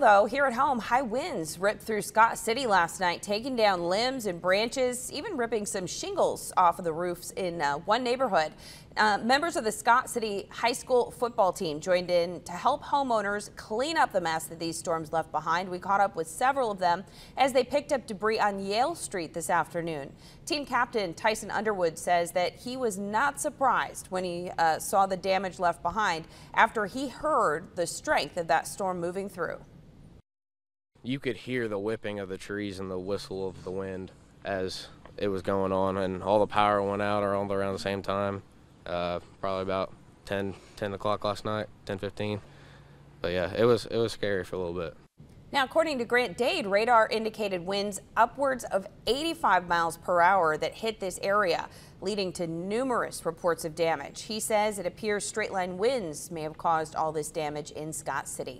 though, here at home, high winds ripped through Scott City last night, taking down limbs and branches, even ripping some shingles off of the roofs in uh, one neighborhood. Uh, members of the Scott City High School football team joined in to help homeowners clean up the mess that these storms left behind. We caught up with several of them as they picked up debris on Yale Street this afternoon. Team captain Tyson Underwood says that he was not surprised when he uh, saw the damage left behind after he heard the strength of that storm moving through you could hear the whipping of the trees and the whistle of the wind as it was going on, and all the power went out all around the same time. Uh, probably about 10, 10 o'clock last night, 10, 15. But yeah, it was it was scary for a little bit. Now, according to Grant Dade, radar indicated winds upwards of 85 miles per hour that hit this area, leading to numerous reports of damage. He says it appears straight line winds may have caused all this damage in Scott City.